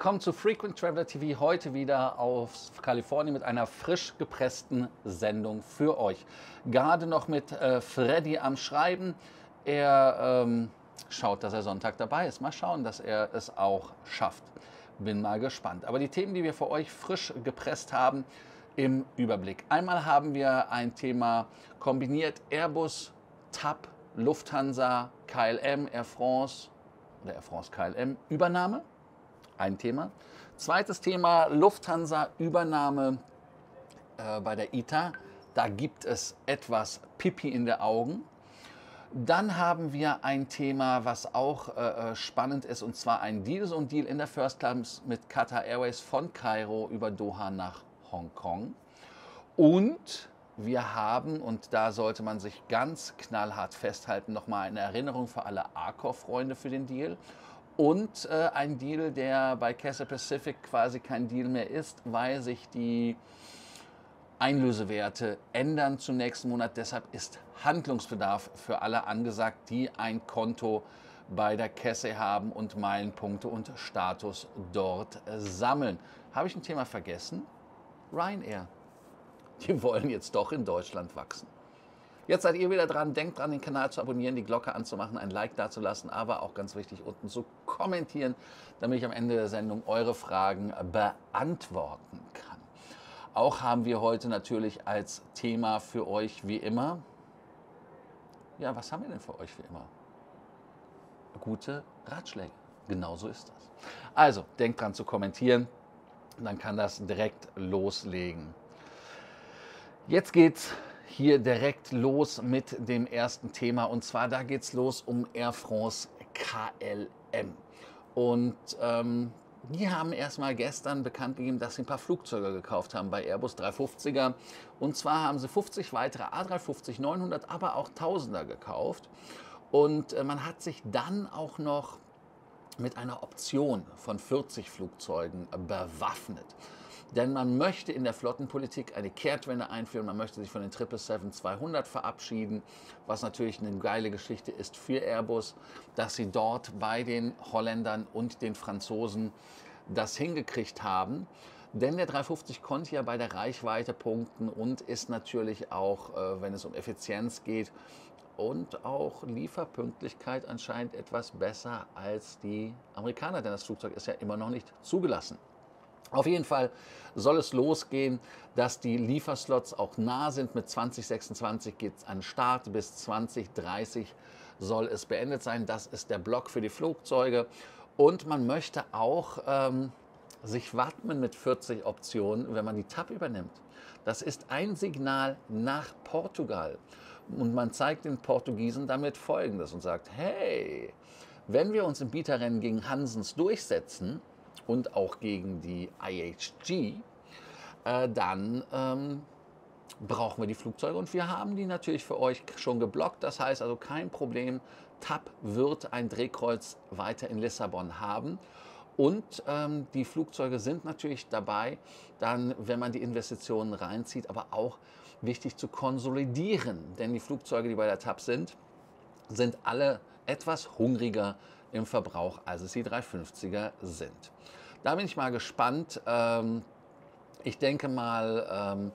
Willkommen zu Frequent Traveler TV, heute wieder aus Kalifornien mit einer frisch gepressten Sendung für euch. Gerade noch mit äh, Freddy am Schreiben. Er ähm, schaut, dass er Sonntag dabei ist. Mal schauen, dass er es auch schafft. Bin mal gespannt. Aber die Themen, die wir für euch frisch gepresst haben, im Überblick. Einmal haben wir ein Thema kombiniert Airbus, TAP, Lufthansa, KLM, Air France oder Air France KLM Übernahme ein Thema. Zweites Thema, Lufthansa-Übernahme äh, bei der ITA. Da gibt es etwas Pipi in den Augen. Dann haben wir ein Thema, was auch äh, äh, spannend ist, und zwar ein Deal, ein Deal in der First Class mit Qatar Airways von Kairo über Doha nach Hongkong. Und wir haben, und da sollte man sich ganz knallhart festhalten, nochmal eine Erinnerung für alle Arcor-Freunde für den Deal und äh, ein Deal, der bei Cathay Pacific quasi kein Deal mehr ist, weil sich die Einlösewerte ändern zum nächsten Monat. Deshalb ist Handlungsbedarf für alle angesagt, die ein Konto bei der Kesse haben und Meilenpunkte und Status dort sammeln. Habe ich ein Thema vergessen? Ryanair. Die wollen jetzt doch in Deutschland wachsen. Jetzt seid ihr wieder dran. Denkt dran, den Kanal zu abonnieren, die Glocke anzumachen, ein Like dazulassen, aber auch ganz wichtig, unten zu kommentieren, damit ich am Ende der Sendung eure Fragen beantworten kann. Auch haben wir heute natürlich als Thema für euch wie immer, ja, was haben wir denn für euch wie immer? Gute Ratschläge. Genau so ist das. Also, denkt dran zu kommentieren, dann kann das direkt loslegen. Jetzt geht's hier direkt los mit dem ersten Thema. Und zwar, da geht es los um Air France KLM. Und ähm, die haben erstmal gestern bekannt gegeben, dass sie ein paar Flugzeuge gekauft haben bei Airbus 350er. Und zwar haben sie 50 weitere A350, 900, aber auch 1000er gekauft. Und äh, man hat sich dann auch noch mit einer Option von 40 Flugzeugen bewaffnet. Denn man möchte in der Flottenpolitik eine Kehrtwende einführen, man möchte sich von den 777-200 verabschieden, was natürlich eine geile Geschichte ist für Airbus, dass sie dort bei den Holländern und den Franzosen das hingekriegt haben. Denn der 350 konnte ja bei der Reichweite punkten und ist natürlich auch, äh, wenn es um Effizienz geht und auch Lieferpünktlichkeit anscheinend etwas besser als die Amerikaner, denn das Flugzeug ist ja immer noch nicht zugelassen. Auf jeden Fall soll es losgehen, dass die Lieferslots auch nah sind. Mit 2026 geht es an Start, bis 2030 soll es beendet sein. Das ist der Block für die Flugzeuge. Und man möchte auch ähm, sich wappnen mit 40 Optionen, wenn man die TAP übernimmt. Das ist ein Signal nach Portugal. Und man zeigt den Portugiesen damit Folgendes und sagt, hey, wenn wir uns im Bieterrennen gegen Hansens durchsetzen, und auch gegen die IHG, äh, dann ähm, brauchen wir die Flugzeuge und wir haben die natürlich für euch schon geblockt. Das heißt also kein Problem. TAP wird ein Drehkreuz weiter in Lissabon haben. Und ähm, die Flugzeuge sind natürlich dabei, dann, wenn man die Investitionen reinzieht, aber auch wichtig zu konsolidieren. Denn die Flugzeuge, die bei der TAP sind, sind alle etwas hungriger im Verbrauch, als es die 350er sind. Da bin ich mal gespannt. Ähm, ich denke mal, ähm,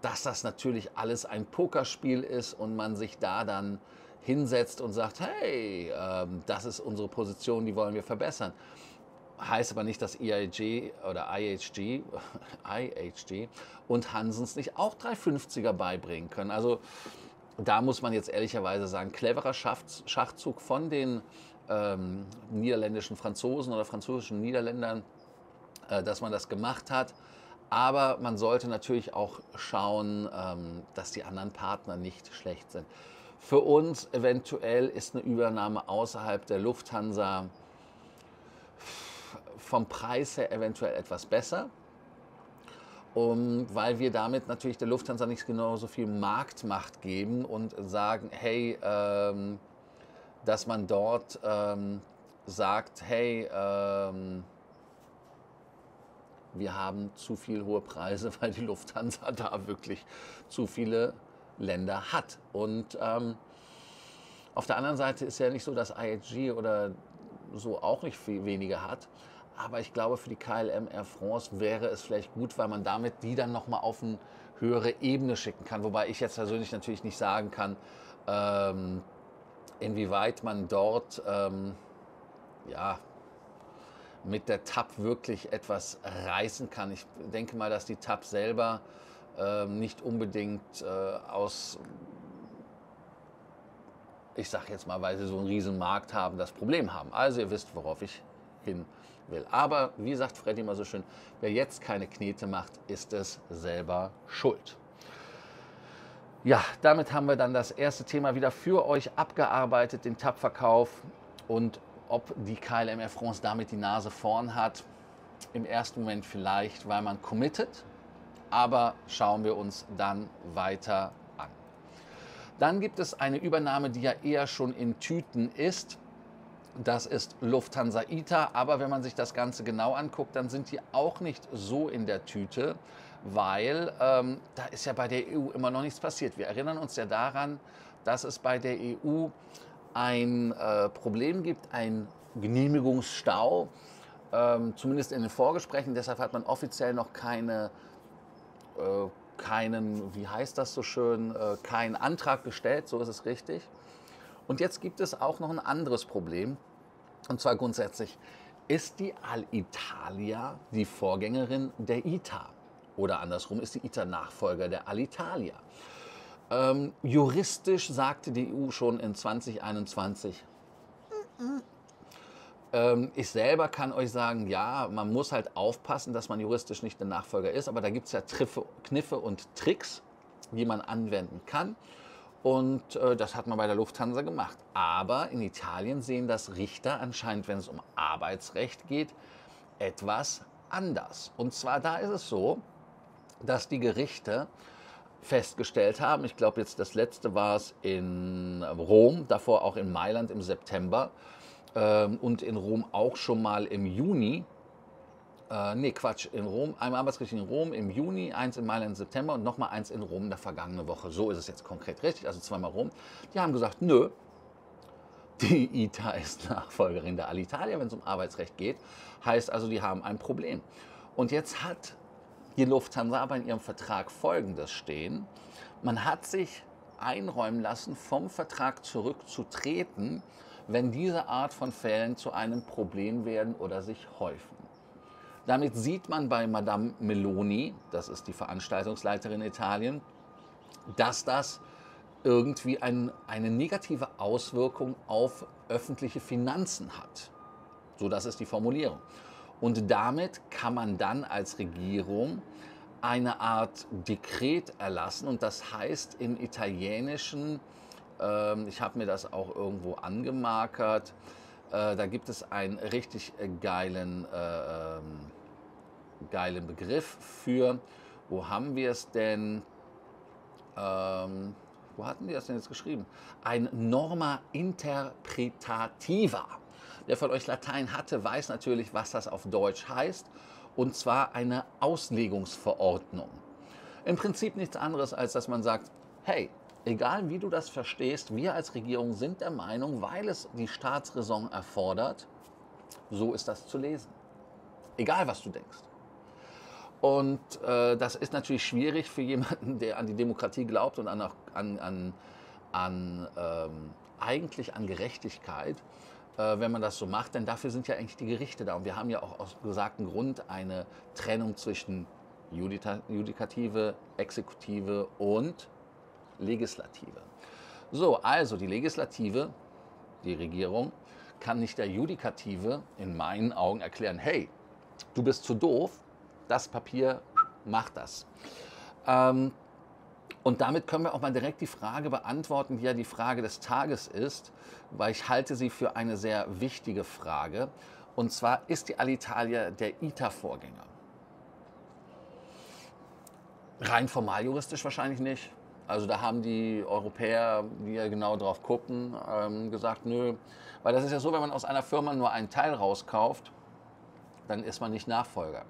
dass das natürlich alles ein Pokerspiel ist und man sich da dann hinsetzt und sagt, hey, ähm, das ist unsere Position, die wollen wir verbessern. heißt aber nicht, dass EIG oder IHG, IHG und Hansens nicht auch 350er beibringen können. Also da muss man jetzt ehrlicherweise sagen, cleverer Schachzug von den ähm, niederländischen Franzosen oder französischen Niederländern, dass man das gemacht hat. Aber man sollte natürlich auch schauen, ähm, dass die anderen Partner nicht schlecht sind. Für uns eventuell ist eine Übernahme außerhalb der Lufthansa vom Preis her eventuell etwas besser, um, weil wir damit natürlich der Lufthansa nicht genauso viel Marktmacht geben und sagen, hey, ähm, dass man dort ähm, sagt, hey, wir haben zu viel hohe Preise, weil die Lufthansa da wirklich zu viele Länder hat. Und ähm, auf der anderen Seite ist ja nicht so, dass IHG oder so auch nicht viel weniger hat. Aber ich glaube, für die KLM Air France wäre es vielleicht gut, weil man damit die dann nochmal auf eine höhere Ebene schicken kann. Wobei ich jetzt persönlich natürlich nicht sagen kann, ähm, inwieweit man dort ähm, ja, mit der TAP wirklich etwas reißen kann. Ich denke mal, dass die TAP selber ähm, nicht unbedingt äh, aus, ich sage jetzt mal, weil sie so einen riesen Markt haben, das Problem haben. Also ihr wisst, worauf ich hin will. Aber wie sagt Freddy immer so schön, wer jetzt keine Knete macht, ist es selber schuld. Ja, damit haben wir dann das erste Thema wieder für euch abgearbeitet, den TAP-Verkauf und ob die KLM Air France damit die Nase vorn hat. Im ersten Moment vielleicht, weil man committet, aber schauen wir uns dann weiter an. Dann gibt es eine Übernahme, die ja eher schon in Tüten ist. Das ist Lufthansa ITA, aber wenn man sich das Ganze genau anguckt, dann sind die auch nicht so in der Tüte, weil ähm, da ist ja bei der EU immer noch nichts passiert. Wir erinnern uns ja daran, dass es bei der EU ein äh, Problem gibt, ein Genehmigungsstau, ähm, zumindest in den Vorgesprächen. Deshalb hat man offiziell noch keine, äh, keinen, wie heißt das so schön, äh, keinen Antrag gestellt, so ist es richtig. Und jetzt gibt es auch noch ein anderes Problem. Und zwar grundsätzlich, ist die Alitalia die Vorgängerin der ITA? Oder andersrum, ist die ITA Nachfolger der Alitalia? Ähm, juristisch sagte die EU schon in 2021, ähm, ich selber kann euch sagen, ja, man muss halt aufpassen, dass man juristisch nicht der Nachfolger ist, aber da gibt es ja Triffe, Kniffe und Tricks, die man anwenden kann. Und äh, das hat man bei der Lufthansa gemacht. Aber in Italien sehen das Richter anscheinend, wenn es um Arbeitsrecht geht, etwas anders. Und zwar da ist es so, dass die Gerichte festgestellt haben, ich glaube jetzt das letzte war es in Rom, davor auch in Mailand im September ähm, und in Rom auch schon mal im Juni, äh, nee, Quatsch, in Rom, einmal Arbeitsgericht in Rom im Juni, eins in Mailand im September und nochmal eins in Rom in der vergangenen Woche. So ist es jetzt konkret richtig, also zweimal Rom. Die haben gesagt, nö, die ITA ist Nachfolgerin der Alitalia, wenn es um Arbeitsrecht geht. Heißt also, die haben ein Problem. Und jetzt hat die Lufthansa aber in ihrem Vertrag Folgendes stehen. Man hat sich einräumen lassen, vom Vertrag zurückzutreten, wenn diese Art von Fällen zu einem Problem werden oder sich häufen. Damit sieht man bei Madame Meloni, das ist die Veranstaltungsleiterin in Italien, dass das irgendwie ein, eine negative Auswirkung auf öffentliche Finanzen hat. So, das ist die Formulierung. Und damit kann man dann als Regierung eine Art Dekret erlassen. Und das heißt im Italienischen, äh, ich habe mir das auch irgendwo angemarkert, äh, da gibt es einen richtig geilen, äh, ähm, geilen Begriff für, wo haben wir es denn? Ähm, wo hatten die das denn jetzt geschrieben? Ein Norma interpretativa. Wer von euch Latein hatte, weiß natürlich, was das auf Deutsch heißt. Und zwar eine Auslegungsverordnung. Im Prinzip nichts anderes, als dass man sagt, hey, egal wie du das verstehst, wir als Regierung sind der Meinung, weil es die Staatsräson erfordert, so ist das zu lesen. Egal was du denkst. Und äh, das ist natürlich schwierig für jemanden, der an die Demokratie glaubt und an, an, an, an ähm, eigentlich an Gerechtigkeit, äh, wenn man das so macht, denn dafür sind ja eigentlich die Gerichte da. Und wir haben ja auch aus besagtem Grund eine Trennung zwischen Judikative, Exekutive und Legislative. So, also die Legislative, die Regierung, kann nicht der Judikative in meinen Augen erklären, hey, du bist zu doof, das Papier macht das. Ähm, und damit können wir auch mal direkt die Frage beantworten, die ja die Frage des Tages ist, weil ich halte sie für eine sehr wichtige Frage. Und zwar ist die Alitalia der ITA-Vorgänger? Rein formal juristisch wahrscheinlich nicht. Also da haben die Europäer, die ja genau drauf gucken, ähm, gesagt, nö. Weil das ist ja so, wenn man aus einer Firma nur einen Teil rauskauft, dann ist man nicht Nachfolger.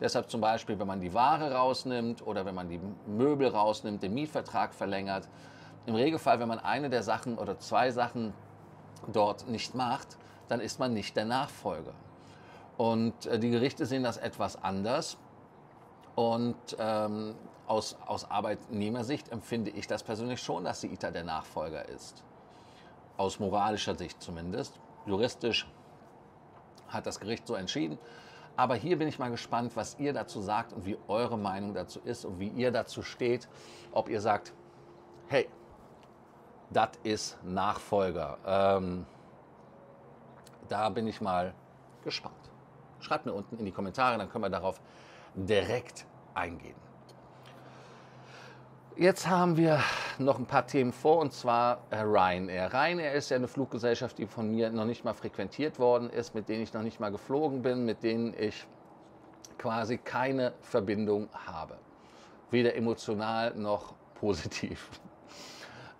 Deshalb zum Beispiel, wenn man die Ware rausnimmt oder wenn man die Möbel rausnimmt, den Mietvertrag verlängert. Im Regelfall, wenn man eine der Sachen oder zwei Sachen dort nicht macht, dann ist man nicht der Nachfolger. Und äh, die Gerichte sehen das etwas anders. Und ähm, aus, aus Arbeitnehmersicht empfinde ich das persönlich schon, dass die ITA der Nachfolger ist. Aus moralischer Sicht zumindest. Juristisch hat das Gericht so entschieden. Aber hier bin ich mal gespannt, was ihr dazu sagt und wie eure Meinung dazu ist und wie ihr dazu steht. Ob ihr sagt, hey, das ist Nachfolger. Ähm, da bin ich mal gespannt. Schreibt mir unten in die Kommentare, dann können wir darauf direkt eingehen. Jetzt haben wir noch ein paar Themen vor und zwar äh, Ryanair. Ryanair ist ja eine Fluggesellschaft, die von mir noch nicht mal frequentiert worden ist, mit denen ich noch nicht mal geflogen bin, mit denen ich quasi keine Verbindung habe. Weder emotional noch positiv.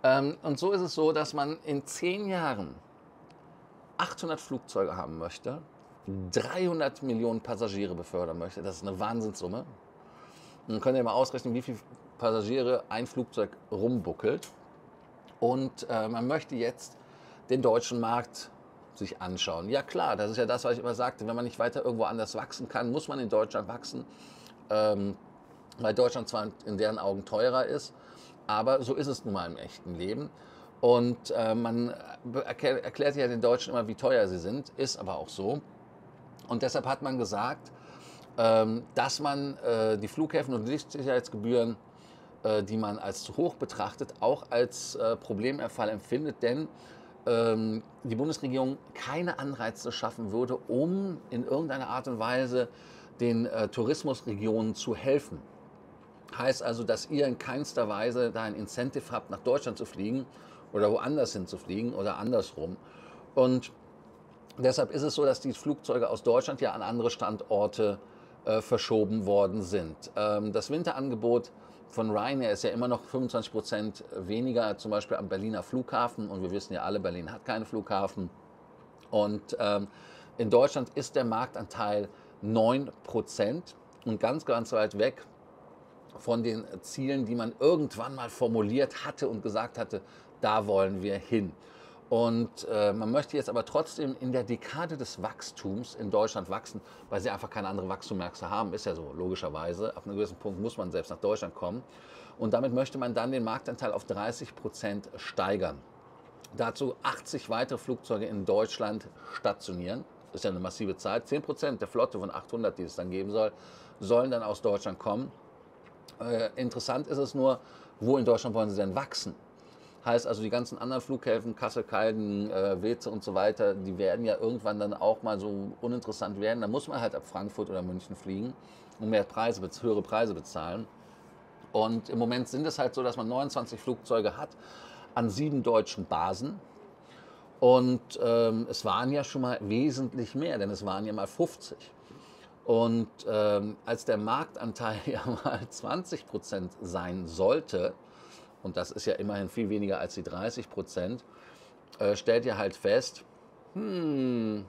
Ähm, und so ist es so, dass man in zehn Jahren 800 Flugzeuge haben möchte, 300 Millionen Passagiere befördern möchte. Das ist eine Wahnsinnssumme. Dann könnt ihr mal ausrechnen, wie viele Passagiere ein Flugzeug rumbuckelt. Und äh, man möchte jetzt den deutschen Markt sich anschauen. Ja klar, das ist ja das, was ich immer sagte. Wenn man nicht weiter irgendwo anders wachsen kann, muss man in Deutschland wachsen, ähm, weil Deutschland zwar in deren Augen teurer ist, aber so ist es nun mal im echten Leben. Und äh, man erklärt ja den Deutschen immer, wie teuer sie sind, ist aber auch so. Und deshalb hat man gesagt, ähm, dass man äh, die Flughäfen und Lichtsicherheitsgebühren, die man als zu hoch betrachtet, auch als äh, Problemerfall empfindet, denn ähm, die Bundesregierung keine Anreize schaffen würde, um in irgendeiner Art und Weise den Tourismusregionen zu helfen. Heißt also, dass ihr in keinster Weise da ein Incentive habt, nach Deutschland zu fliegen oder woanders hin zu fliegen oder andersrum. Und deshalb ist es so, dass die Flugzeuge aus Deutschland ja an andere Standorte äh, verschoben worden sind. Ähm, das Winterangebot von Ryanair ist ja immer noch 25 Prozent weniger, zum Beispiel am Berliner Flughafen. Und wir wissen ja alle, Berlin hat keinen Flughafen. Und ähm, in Deutschland ist der Marktanteil 9 Prozent und ganz, ganz weit weg von den Zielen, die man irgendwann mal formuliert hatte und gesagt hatte, da wollen wir hin. Und äh, man möchte jetzt aber trotzdem in der Dekade des Wachstums in Deutschland wachsen, weil sie einfach keine andere Wachstummärkte haben. Ist ja so, logischerweise. Ab einem gewissen Punkt muss man selbst nach Deutschland kommen. Und damit möchte man dann den Marktanteil auf 30 Prozent steigern. Dazu 80 weitere Flugzeuge in Deutschland stationieren. Das ist ja eine massive Zahl. 10 Prozent der Flotte von 800, die es dann geben soll, sollen dann aus Deutschland kommen. Äh, interessant ist es nur, wo in Deutschland wollen sie denn wachsen? Heißt also, die ganzen anderen Flughäfen, Kassel, Kalden, äh, Weze und so weiter, die werden ja irgendwann dann auch mal so uninteressant werden. Da muss man halt ab Frankfurt oder München fliegen und mehr Preise, höhere Preise bezahlen. Und im Moment sind es halt so, dass man 29 Flugzeuge hat an sieben deutschen Basen. Und ähm, es waren ja schon mal wesentlich mehr, denn es waren ja mal 50. Und ähm, als der Marktanteil ja mal 20 Prozent sein sollte, und das ist ja immerhin viel weniger als die 30 Prozent, äh, stellt ihr halt fest, hm,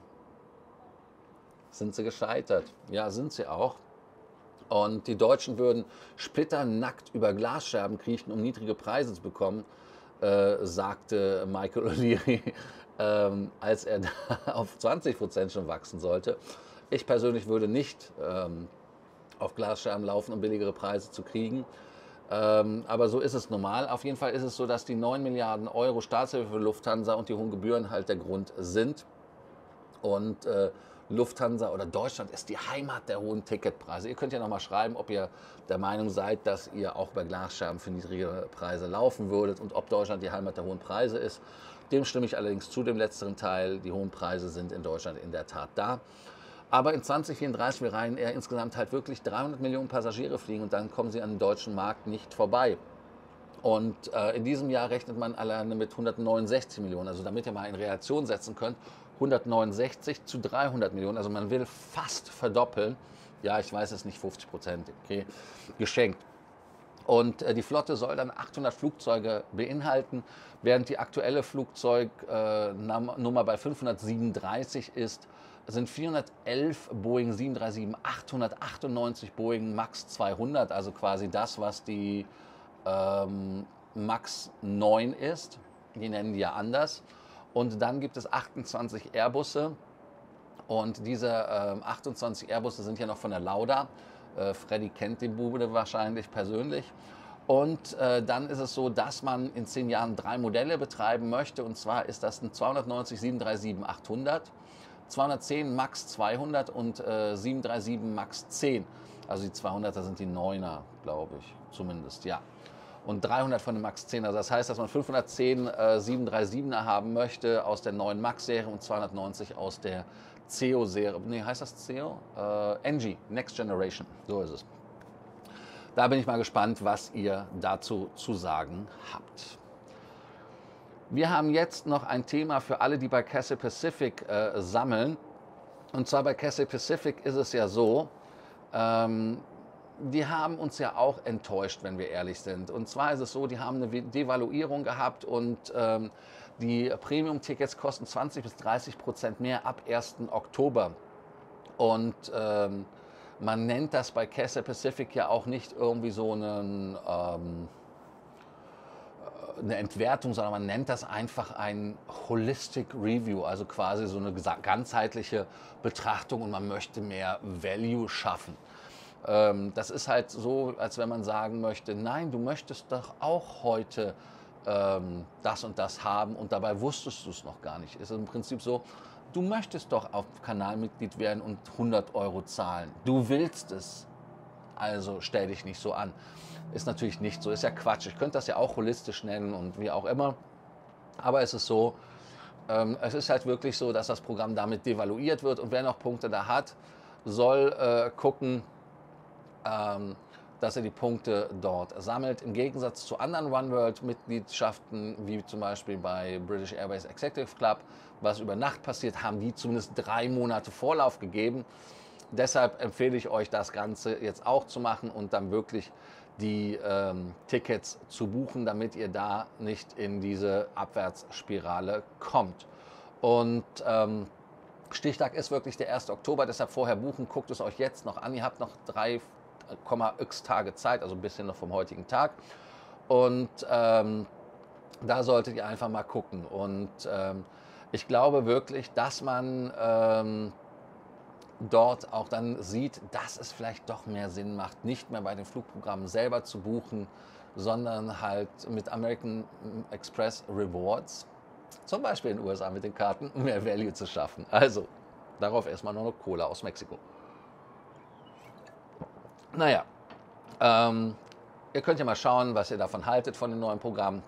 sind sie gescheitert? Ja, sind sie auch. Und die Deutschen würden splitternackt über Glasscherben kriechen, um niedrige Preise zu bekommen, äh, sagte Michael O'Leary, ähm, als er auf 20 Prozent schon wachsen sollte. Ich persönlich würde nicht ähm, auf Glasscherben laufen, um billigere Preise zu kriegen. Ähm, aber so ist es normal. Auf jeden Fall ist es so, dass die 9 Milliarden Euro Staatshilfe für Lufthansa und die hohen Gebühren halt der Grund sind. Und äh, Lufthansa oder Deutschland ist die Heimat der hohen Ticketpreise. Ihr könnt ja noch mal schreiben, ob ihr der Meinung seid, dass ihr auch bei Glasscherben für niedrigere Preise laufen würdet und ob Deutschland die Heimat der hohen Preise ist. Dem stimme ich allerdings zu, dem letzteren Teil. Die hohen Preise sind in Deutschland in der Tat da. Aber in 2034 will Ryanair insgesamt halt wirklich 300 Millionen Passagiere fliegen und dann kommen sie an den deutschen Markt nicht vorbei. Und äh, in diesem Jahr rechnet man alleine mit 169 Millionen. Also damit ihr mal in Relation setzen könnt, 169 zu 300 Millionen. Also man will fast verdoppeln. Ja, ich weiß es nicht 50 Prozent, okay, geschenkt. Und äh, die Flotte soll dann 800 Flugzeuge beinhalten, während die aktuelle Flugzeugnummer äh, bei 537 ist sind 411 Boeing 737, 898 Boeing MAX 200, also quasi das, was die ähm, MAX 9 ist. Die nennen die ja anders. Und dann gibt es 28 Airbusse. Und diese äh, 28 Airbusse sind ja noch von der Lauda. Äh, Freddy kennt die Bude wahrscheinlich persönlich. Und äh, dann ist es so, dass man in zehn Jahren drei Modelle betreiben möchte. Und zwar ist das ein 290 737-800, 210 MAX 200 und äh, 737 MAX 10. Also die 200er sind die 9er, glaube ich, zumindest, ja und 300 von dem Max 10. Also das heißt, dass man 510 äh, 737er haben möchte aus der neuen Max-Serie und 290 aus der CEO-Serie. Nee, heißt das CEO? Äh, NG, Next Generation. So ist es. Da bin ich mal gespannt, was ihr dazu zu sagen habt. Wir haben jetzt noch ein Thema für alle, die bei Castle Pacific äh, sammeln. Und zwar bei Castle Pacific ist es ja so, ähm, die haben uns ja auch enttäuscht, wenn wir ehrlich sind. Und zwar ist es so, die haben eine Devaluierung gehabt und ähm, die Premium-Tickets kosten 20 bis 30 Prozent mehr ab 1. Oktober. Und ähm, man nennt das bei Castle Pacific ja auch nicht irgendwie so einen, ähm, eine Entwertung, sondern man nennt das einfach ein Holistic Review, also quasi so eine ganzheitliche Betrachtung und man möchte mehr Value schaffen. Ähm, das ist halt so, als wenn man sagen möchte, nein, du möchtest doch auch heute ähm, das und das haben und dabei wusstest du es noch gar nicht. Ist im Prinzip so, du möchtest doch auf Kanalmitglied werden und 100 Euro zahlen. Du willst es. Also stell dich nicht so an. Ist natürlich nicht so, ist ja Quatsch. Ich könnte das ja auch holistisch nennen und wie auch immer. Aber es ist so, ähm, es ist halt wirklich so, dass das Programm damit devaluiert wird und wer noch Punkte da hat, soll äh, gucken, ähm, dass er die Punkte dort sammelt. Im Gegensatz zu anderen OneWorld-Mitgliedschaften, wie zum Beispiel bei British Airways Executive Club, was über Nacht passiert, haben die zumindest drei Monate Vorlauf gegeben. Deshalb empfehle ich euch, das Ganze jetzt auch zu machen und dann wirklich die ähm, Tickets zu buchen, damit ihr da nicht in diese Abwärtsspirale kommt. Und ähm, Stichtag ist wirklich der 1. Oktober, deshalb vorher buchen, guckt es euch jetzt noch an. Ihr habt noch drei x Tage Zeit, also ein bisschen noch vom heutigen Tag. Und ähm, da solltet ihr einfach mal gucken. Und ähm, ich glaube wirklich, dass man ähm, dort auch dann sieht, dass es vielleicht doch mehr Sinn macht, nicht mehr bei den Flugprogrammen selber zu buchen, sondern halt mit American Express Rewards, zum Beispiel in den USA mit den Karten, mehr Value zu schaffen. Also, darauf erstmal noch eine Cola aus Mexiko. Naja, ähm, ihr könnt ja mal schauen, was ihr davon haltet von dem neuen Programm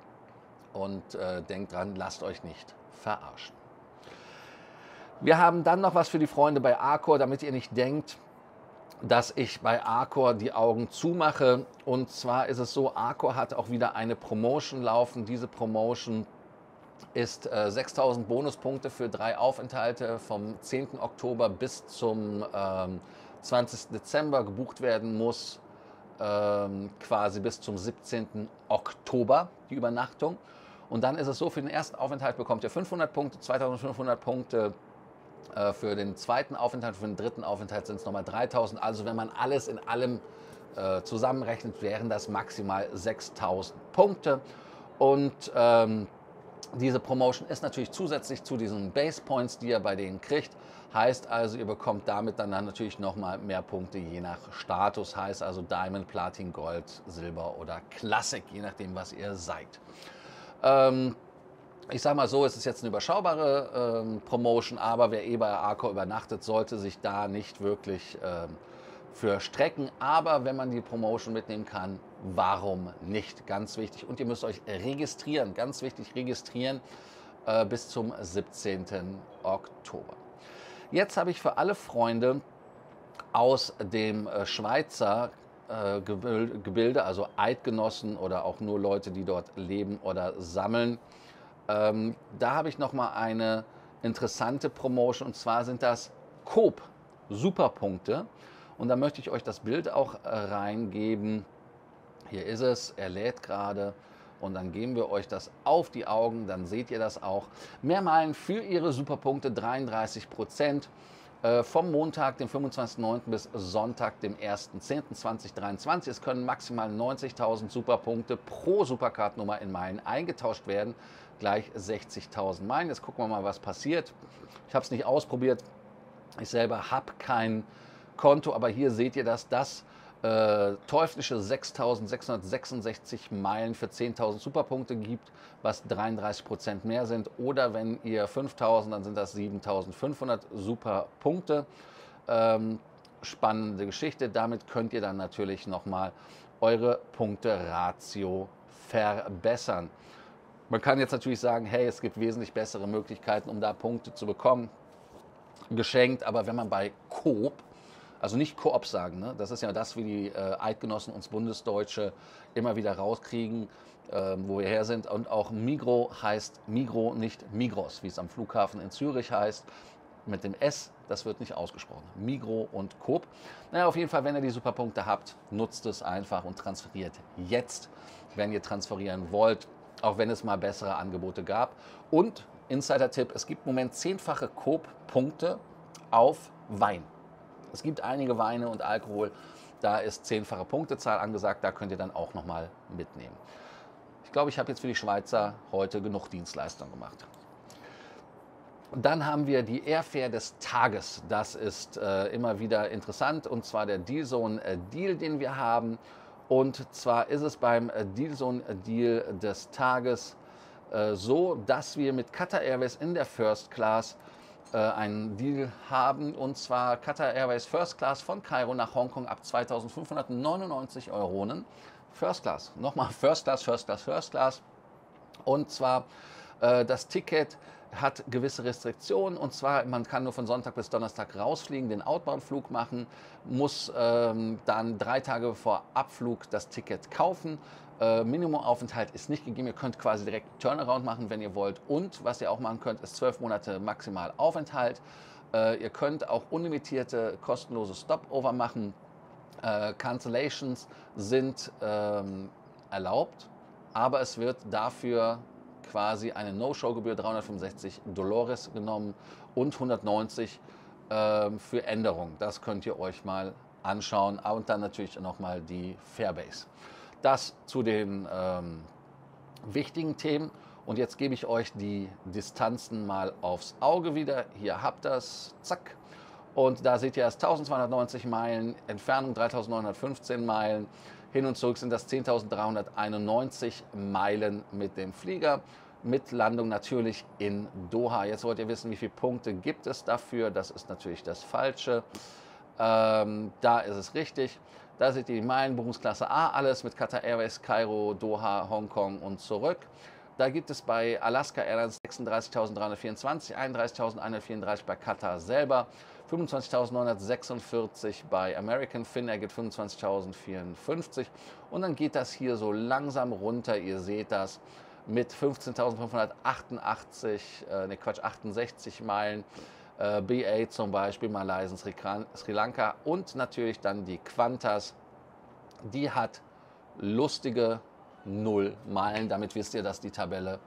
und äh, denkt dran, lasst euch nicht verarschen. Wir haben dann noch was für die Freunde bei Arcor, damit ihr nicht denkt, dass ich bei Arcor die Augen zumache. Und zwar ist es so, Arcor hat auch wieder eine Promotion laufen. Diese Promotion ist äh, 6000 Bonuspunkte für drei Aufenthalte vom 10. Oktober bis zum ähm, 20. Dezember gebucht werden muss, ähm, quasi bis zum 17. Oktober die Übernachtung. Und dann ist es so, für den ersten Aufenthalt bekommt ihr 500 Punkte, 2500 Punkte für den zweiten Aufenthalt, für den dritten Aufenthalt sind es nochmal 3000. Also wenn man alles in allem äh, zusammenrechnet, wären das maximal 6000 Punkte. Und ähm, Diese Promotion ist natürlich zusätzlich zu diesen Base Points, die ihr bei denen kriegt. Heißt also, ihr bekommt damit dann, dann natürlich nochmal mehr Punkte je nach Status. Heißt also Diamond, Platin, Gold, Silber oder Classic, je nachdem, was ihr seid. Ähm, ich sage mal so, es ist jetzt eine überschaubare ähm, Promotion, aber wer eh bei Arco übernachtet, sollte sich da nicht wirklich ähm, für strecken. Aber wenn man die Promotion mitnehmen kann, warum nicht? Ganz wichtig. Und ihr müsst euch registrieren, ganz wichtig, registrieren äh, bis zum 17. Oktober. Jetzt habe ich für alle Freunde aus dem äh, Schweizer äh, Gebilde, also Eidgenossen oder auch nur Leute, die dort leben oder sammeln, ähm, da habe ich noch mal eine interessante Promotion und zwar sind das Coop Superpunkte und da möchte ich euch das Bild auch äh, reingeben. Hier ist es, er lädt gerade und dann geben wir euch das auf die Augen, dann seht ihr das auch. Mehr Meilen für ihre Superpunkte 33 Prozent. Äh, vom Montag, dem 25.09. bis Sonntag, dem 1.10.2023. Es können maximal 90.000 Superpunkte pro Supercard-Nummer in Meilen eingetauscht werden. Gleich 60.000 Meilen. Jetzt gucken wir mal, was passiert. Ich habe es nicht ausprobiert. Ich selber habe kein Konto, aber hier seht ihr, dass das äh, teuflische 6.666 Meilen für 10.000 Superpunkte gibt, was 33 Prozent mehr sind. Oder wenn ihr 5.000, dann sind das 7.500 Superpunkte. Ähm, spannende Geschichte. Damit könnt ihr dann natürlich nochmal eure Punkte-Ratio verbessern. Man kann jetzt natürlich sagen, hey, es gibt wesentlich bessere Möglichkeiten, um da Punkte zu bekommen, geschenkt. Aber wenn man bei Coop also nicht Koop sagen, ne? das ist ja das, wie die äh, Eidgenossen uns Bundesdeutsche immer wieder rauskriegen, äh, wo wir her sind. Und auch Migro heißt Migro, nicht Migros, wie es am Flughafen in Zürich heißt. Mit dem S, das wird nicht ausgesprochen. Migro und Coop. Naja, auf jeden Fall, wenn ihr die Superpunkte habt, nutzt es einfach und transferiert jetzt, wenn ihr transferieren wollt, auch wenn es mal bessere Angebote gab. Und Insider-Tipp, es gibt im Moment zehnfache Coop-Punkte auf Wein. Es gibt einige Weine und Alkohol, da ist zehnfache Punktezahl angesagt, da könnt ihr dann auch nochmal mitnehmen. Ich glaube, ich habe jetzt für die Schweizer heute genug Dienstleistung gemacht. dann haben wir die Airfare des Tages. Das ist äh, immer wieder interessant und zwar der Dealzone äh, den wir haben. Und zwar ist es beim äh, Dealzone Deal des Tages äh, so, dass wir mit Qatar Airways in der First Class äh, einen Deal haben und zwar Qatar Airways First Class von Kairo nach Hongkong ab 2599 Euronen. First Class, nochmal First Class, First Class, First Class. Und zwar äh, das Ticket hat gewisse Restriktionen und zwar man kann nur von Sonntag bis Donnerstag rausfliegen, den Outbound-Flug machen, muss ähm, dann drei Tage vor Abflug das Ticket kaufen äh, Minimumaufenthalt ist nicht gegeben. Ihr könnt quasi direkt Turnaround machen, wenn ihr wollt. Und was ihr auch machen könnt, ist zwölf Monate maximal Aufenthalt. Äh, ihr könnt auch unlimitierte kostenlose Stopover machen. Äh, Cancellations sind ähm, erlaubt, aber es wird dafür quasi eine No-Show-Gebühr 365 Dolores genommen und 190 äh, für Änderungen. Das könnt ihr euch mal anschauen und dann natürlich nochmal die Fairbase. Das zu den ähm, wichtigen Themen. Und jetzt gebe ich euch die Distanzen mal aufs Auge wieder. Hier habt ihr es, zack. Und da seht ihr erst 1290 Meilen, Entfernung 3915 Meilen. Hin und zurück sind das 10.391 Meilen mit dem Flieger. Mit Landung natürlich in Doha. Jetzt wollt ihr wissen, wie viele Punkte gibt es dafür. Das ist natürlich das Falsche. Ähm, da ist es richtig. Da seht ihr die Meilen, Buchungsklasse A, alles mit Qatar Airways, Kairo, Doha, Hongkong und zurück. Da gibt es bei Alaska Airlines 36.324, 31.134 bei Qatar selber, 25.946 bei American Finnair geht 25.054 und dann geht das hier so langsam runter. Ihr seht das mit 15.588, äh, ne Quatsch, 68 Meilen äh, BA zum Beispiel, Malaysia, Sri Lanka und natürlich dann die Qantas. Die hat lustige Null Meilen. Damit wisst ihr, dass die Tabelle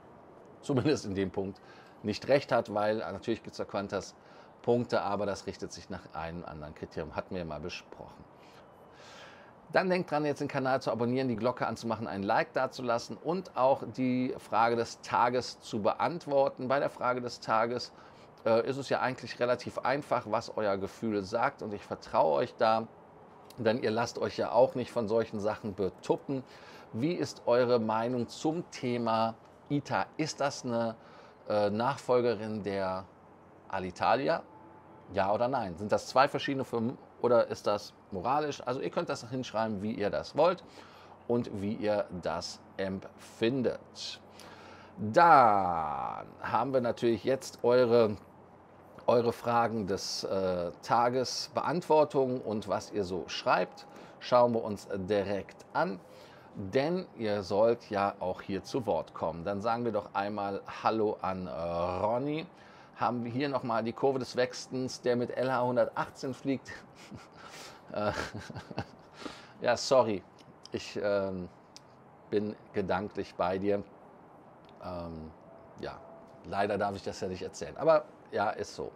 zumindest in dem Punkt nicht recht hat, weil natürlich gibt es da Qantas Punkte, aber das richtet sich nach einem anderen Kriterium. Hatten wir mal besprochen. Dann denkt dran, jetzt den Kanal zu abonnieren, die Glocke anzumachen, ein Like dazulassen und auch die Frage des Tages zu beantworten. Bei der Frage des Tages äh, ist es ja eigentlich relativ einfach, was euer Gefühl sagt und ich vertraue euch da, denn ihr lasst euch ja auch nicht von solchen Sachen betuppen. Wie ist eure Meinung zum Thema ITA? Ist das eine äh, Nachfolgerin der Alitalia? Ja oder nein? Sind das zwei verschiedene Firmen oder ist das moralisch? Also ihr könnt das hinschreiben, wie ihr das wollt und wie ihr das empfindet. Dann haben wir natürlich jetzt eure, eure Fragen des äh, Tages, Beantwortung und was ihr so schreibt. Schauen wir uns direkt an, denn ihr sollt ja auch hier zu Wort kommen. Dann sagen wir doch einmal Hallo an äh, Ronny haben wir hier nochmal die Kurve des Wechstens, der mit LH 118 fliegt. Äh, ja, sorry, ich ähm, bin gedanklich bei dir. Ähm, ja, leider darf ich das ja nicht erzählen, aber ja, ist so.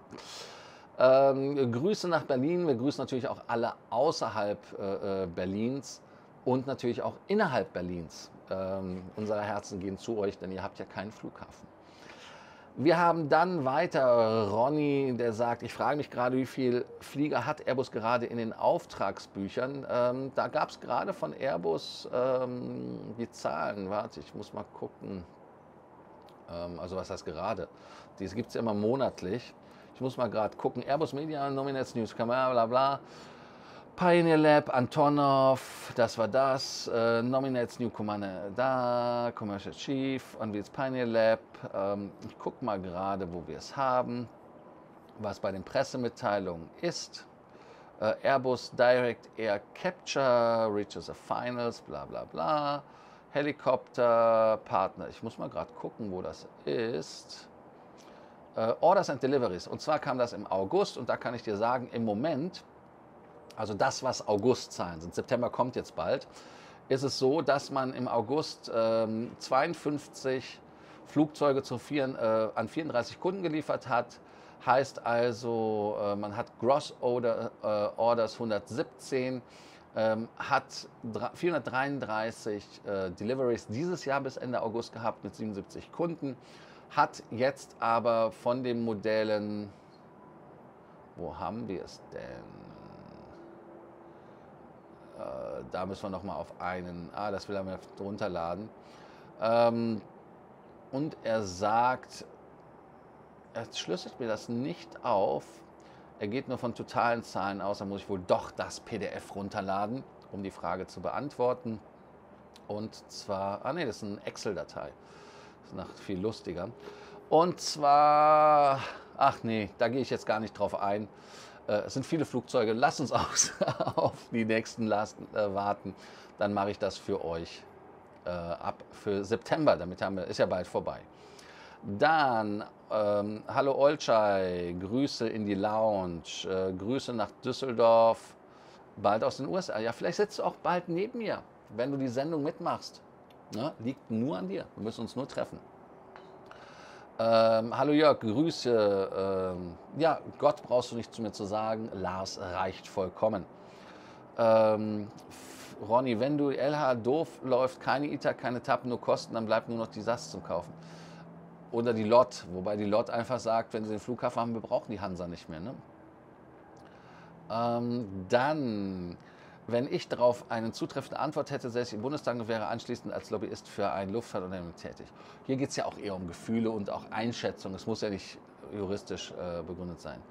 Ähm, Grüße nach Berlin. Wir grüßen natürlich auch alle außerhalb äh, äh Berlins und natürlich auch innerhalb Berlins. Ähm, unsere Herzen gehen zu euch, denn ihr habt ja keinen Flughafen. Wir haben dann weiter Ronny, der sagt, ich frage mich gerade, wie viel Flieger hat Airbus gerade in den Auftragsbüchern? Ähm, da gab es gerade von Airbus ähm, die Zahlen. Warte, ich muss mal gucken. Ähm, also was heißt gerade? Dies gibt es ja immer monatlich. Ich muss mal gerade gucken. Airbus Media Nominates News, bla bla bla. Pioneer Lab, Antonov, das war das. Äh, Nominates New Commander da, Commercial Chief, jetzt Pioneer Lab. Ähm, ich gucke mal gerade, wo wir es haben, was bei den Pressemitteilungen ist. Äh, Airbus Direct Air Capture, reaches the finals, bla bla bla. Helikopter, Partner. Ich muss mal gerade gucken, wo das ist. Äh, Orders and Deliveries. Und zwar kam das im August und da kann ich dir sagen, im Moment also das, was Augustzahlen sind, September kommt jetzt bald, ist es so, dass man im August ähm, 52 Flugzeuge zu vier, äh, an 34 Kunden geliefert hat. Heißt also, äh, man hat Gross Order, äh, Orders 117, ähm, hat 433 äh, Deliveries dieses Jahr bis Ende August gehabt mit 77 Kunden, hat jetzt aber von den Modellen, wo haben wir es denn? Äh, da müssen wir nochmal auf einen, ah, das will er mir runterladen. Ähm, und er sagt, er schlüsselt mir das nicht auf. Er geht nur von totalen Zahlen aus. Da muss ich wohl doch das PDF runterladen, um die Frage zu beantworten. Und zwar, ah ne, das ist eine Excel-Datei. Das ist noch viel lustiger. Und zwar, ach nee, da gehe ich jetzt gar nicht drauf ein. Äh, es sind viele Flugzeuge. Lasst uns auf die nächsten Lasten äh, warten. Dann mache ich das für euch äh, ab für September. Damit haben wir, ist ja bald vorbei. Dann, ähm, hallo Olcay, Grüße in die Lounge, äh, Grüße nach Düsseldorf, bald aus den USA. Ja, vielleicht sitzt du auch bald neben mir, wenn du die Sendung mitmachst. Ne? Liegt nur an dir. Wir müssen uns nur treffen. Ähm, hallo Jörg, Grüße. Ähm, ja, Gott brauchst du nicht zu mir zu sagen. Lars reicht vollkommen. Ähm, Ronny, wenn du LH doof läuft, keine ITA, keine TAP, nur Kosten, dann bleibt nur noch die SAS zum Kaufen. Oder die LOT, wobei die LOT einfach sagt, wenn sie den Flughafen haben, wir brauchen die Hansa nicht mehr. Ne? Ähm, dann wenn ich darauf eine zutreffende Antwort hätte, säße ich im Bundestag und wäre anschließend als Lobbyist für ein Luftfahrtunternehmen tätig. Hier geht es ja auch eher um Gefühle und auch Einschätzung. Es muss ja nicht juristisch äh, begründet sein.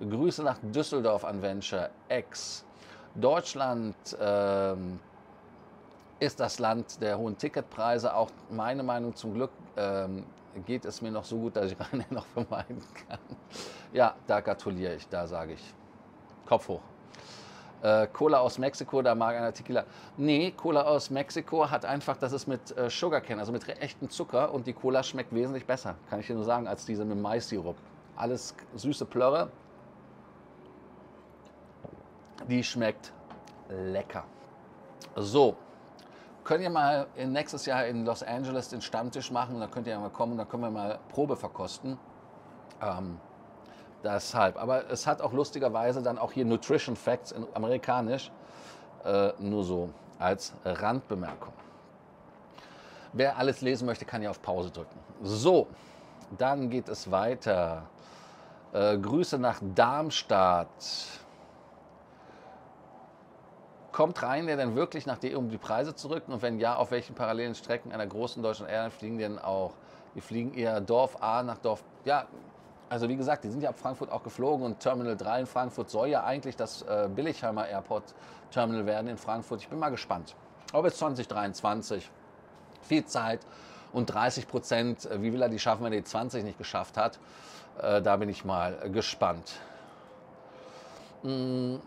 Grüße nach Düsseldorf an Venture X. Deutschland ähm, ist das Land der hohen Ticketpreise. Auch meine Meinung zum Glück ähm, geht es mir noch so gut, dass ich rein noch vermeiden kann. Ja, da gratuliere ich, da sage ich Kopf hoch. Äh, Cola aus Mexiko, da mag einer Tequila. Nee, Cola aus Mexiko hat einfach, das ist mit äh, Sugarcane, also mit echtem Zucker und die Cola schmeckt wesentlich besser, kann ich dir nur sagen, als diese mit Mais-Sirup. Alles süße Plörre. Die schmeckt lecker. So, könnt ihr mal nächstes Jahr in Los Angeles den Stammtisch machen, da könnt ihr mal kommen, da können wir mal Probe verkosten. Ähm, Deshalb. Aber es hat auch lustigerweise dann auch hier Nutrition Facts in amerikanisch. äh, nur so als Randbemerkung. Wer alles lesen möchte, kann ja auf Pause drücken. So, dann geht es weiter. Äh, Grüße nach Darmstadt. Kommt rein, der denn wirklich nach dir um die Preise zurück? Und wenn ja, auf welchen parallelen Strecken einer großen deutschen Airline fliegen denn auch? Die fliegen eher Dorf A nach Dorf. Ja, also wie gesagt, die sind ja ab Frankfurt auch geflogen und Terminal 3 in Frankfurt soll ja eigentlich das äh, Billigheimer Airport Terminal werden in Frankfurt. Ich bin mal gespannt. Ob es 2023 viel Zeit und 30 Prozent, äh, wie will er die schaffen, wenn er die 20 nicht geschafft hat, äh, da bin ich mal gespannt. Hm.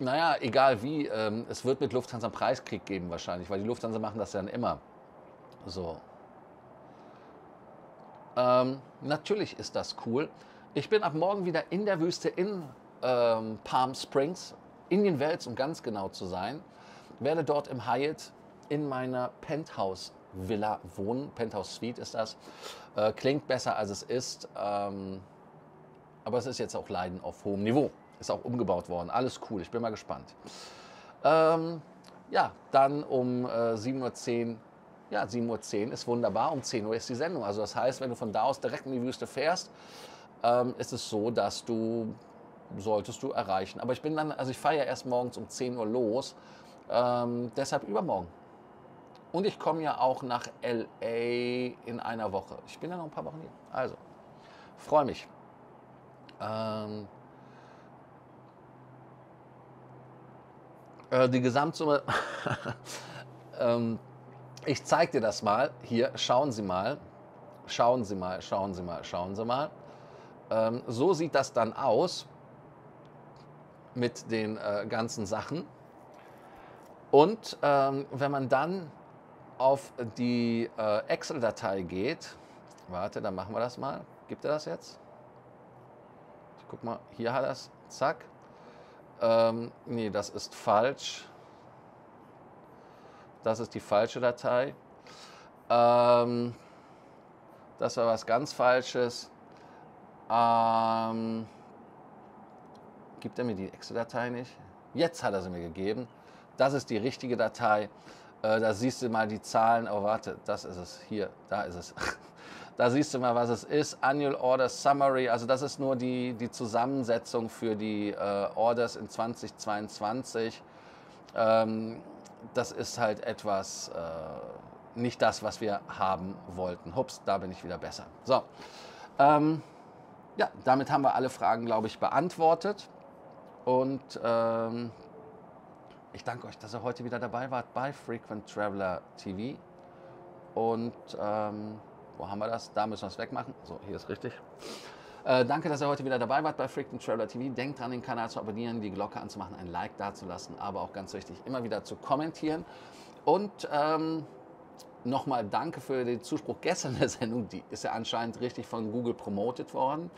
Naja, egal wie, ähm, es wird mit Lufthansa einen Preiskrieg geben wahrscheinlich, weil die Lufthansa machen das ja dann immer. So. Ähm, natürlich ist das cool. Ich bin ab morgen wieder in der Wüste in ähm, Palm Springs, Indian Wells, um ganz genau zu sein. Werde dort im Hyatt in meiner Penthouse Villa wohnen. Penthouse Suite ist das. Äh, klingt besser als es ist. Ähm, aber es ist jetzt auch Leiden auf hohem Niveau. Ist auch umgebaut worden. Alles cool. Ich bin mal gespannt. Ähm, ja, dann um äh, 7.10 Uhr. Ja, 7.10 Uhr ist wunderbar. Um 10 Uhr ist die Sendung. Also das heißt, wenn du von da aus direkt in die Wüste fährst, ähm, ist es so, dass du solltest du erreichen. Aber ich bin dann, also ich fahre ja erst morgens um 10 Uhr los. Ähm, deshalb übermorgen. Und ich komme ja auch nach LA in einer Woche. Ich bin ja noch ein paar Wochen hier. Also, freue mich. Ähm, äh, die Gesamtsumme, ähm, ich zeige dir das mal. Hier, schauen Sie mal. Schauen Sie mal, schauen Sie mal, schauen Sie mal. Ähm, so sieht das dann aus mit den äh, ganzen Sachen. Und ähm, wenn man dann auf die äh, Excel-Datei geht, warte, dann machen wir das mal. Gibt er das jetzt? Ich guck mal, hier hat er es. Zack. Ähm, nee, das ist falsch. Das ist die falsche Datei. Ähm, das war was ganz Falsches. Ähm, gibt er mir die Excel-Datei nicht? Jetzt hat er sie mir gegeben. Das ist die richtige Datei. Äh, da siehst du mal die Zahlen. Oh, warte, das ist es. Hier, da ist es. da siehst du mal, was es ist. Annual Order Summary. Also das ist nur die, die Zusammensetzung für die äh, Orders in 2022. Ähm, das ist halt etwas, äh, nicht das, was wir haben wollten. Hups, da bin ich wieder besser. So. Ähm, ja, damit haben wir alle Fragen, glaube ich, beantwortet. Und ähm, ich danke euch, dass ihr heute wieder dabei wart bei Frequent Traveler TV. Und ähm, wo haben wir das? Da müssen wir es wegmachen. So, hier ist richtig. Äh, danke, dass ihr heute wieder dabei wart bei Frequent Traveler TV. Denkt dran, den Kanal zu abonnieren, die Glocke anzumachen, ein Like dazulassen, aber auch ganz wichtig, immer wieder zu kommentieren. Und ähm, nochmal danke für den Zuspruch gestern der Sendung. Die ist ja anscheinend richtig von Google promotet worden.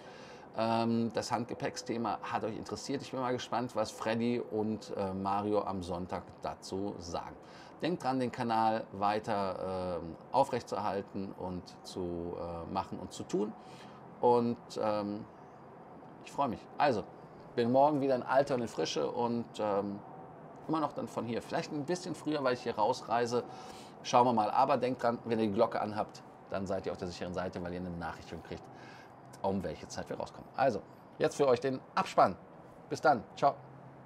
Ähm, das Handgepäcksthema hat euch interessiert. Ich bin mal gespannt, was Freddy und äh, Mario am Sonntag dazu sagen. Denkt dran, den Kanal weiter äh, aufrechtzuerhalten und zu äh, machen und zu tun. Und ähm, ich freue mich. Also, bin morgen wieder in Alter und in Frische und ähm, immer noch dann von hier. Vielleicht ein bisschen früher, weil ich hier rausreise. Schauen wir mal. Aber denkt dran, wenn ihr die Glocke anhabt, dann seid ihr auf der sicheren Seite, weil ihr eine Nachricht kriegt um welche Zeit wir rauskommen. Also, jetzt für euch den Abspann. Bis dann. Ciao.